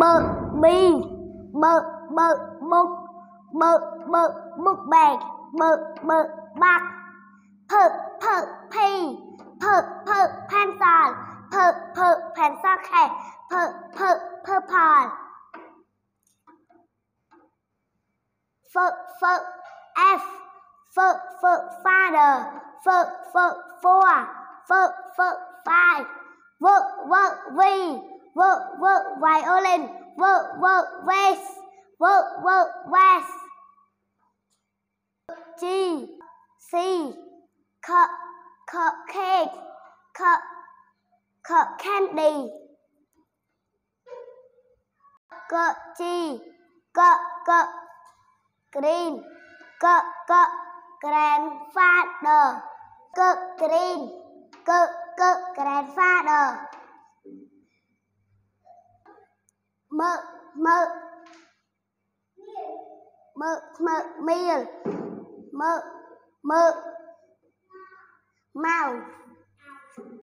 mực bì mực mực mực mực mực mực bag mực mực bạc thực thực phi thực thực pencil thực thực pencil case thực thực purple Phật Phật F Phật Phật father Phật Phật four Phật Phật five Vợ vợ vi Vợ vợ violin Vợ vợ vest Vợ vợ west. G C. Cup Cupcake Cup Cup candy. Cup G. Cup Cup green. C c grandfather. C green. C c grandfather មើមើមើមើមៀលមើមើម៉ៅ